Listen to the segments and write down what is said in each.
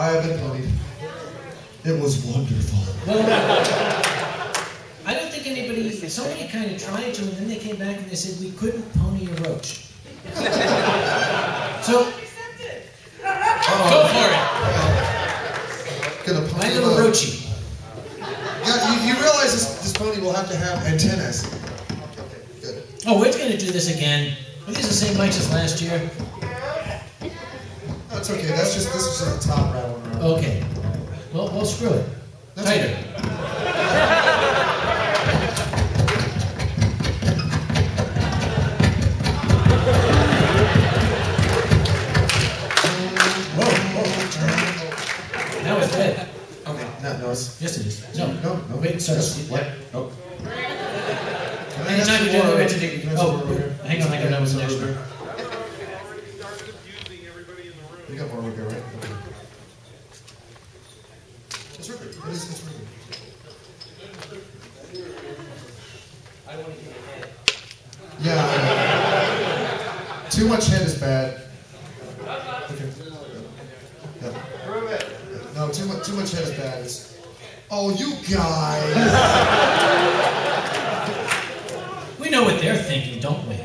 I have been ponied. It was wonderful. I don't think anybody, somebody kind of tried to, and then they came back and they said we couldn't pony a roach. so, oh, go for it. Gonna My pony him little roachy. Yeah, you, you realize this, this pony will have to have antennas. Okay, good. Oh, we're going to do this again. Are these the same mics as last year? It's okay. That's just this is just the top rattling around. Okay. Well, well, screw it. That's Tighter. That was good. Okay, no, no, Yes, it is. No, no, no. Wait, sorry. Yes, What? Nope. Anytime you do the have red some today. water? Can I have Oh, some water over here? hang on, I got that was Some next one. here. You got more over here, right? Okay. It's River. It is, it's River. Yeah. Too much head is bad. Okay. Yeah. No, too much too much head is bad. It's, oh, you guys. We know what they're thinking, don't we?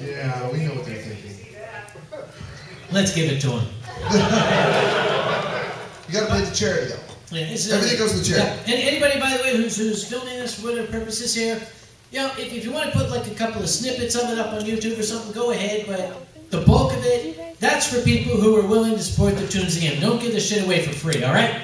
Yeah, we know what they're thinking. Let's give it to them. You gotta pay the charity though. Yeah, it's, uh, Everything goes to the charity. Yeah. And anybody, by the way, who's, who's filming this for whatever purposes here, you know, if, if you want to put like a couple of snippets of it up on YouTube or something, go ahead. But the bulk of it, that's for people who are willing to support the Tunes again. Don't give the shit away for free, all right?